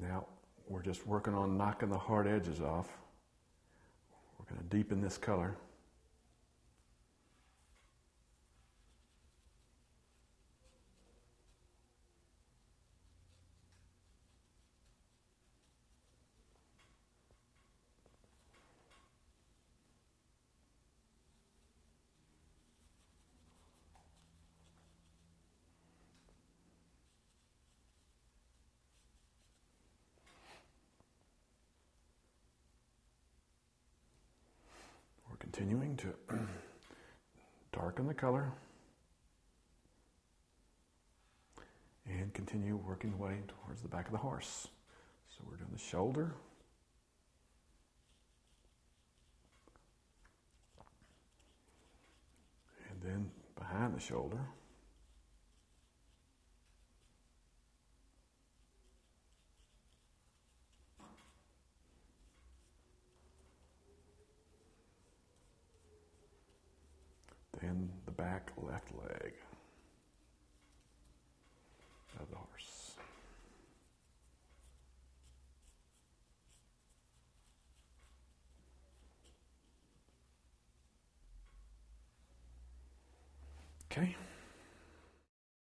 Now we're just working on knocking the hard edges off. We're going to deepen this color. We're continuing to darken the color and continue working the way towards the back of the horse. So we're doing the shoulder. And then behind the shoulder. Then the back left leg of the horse. Okay.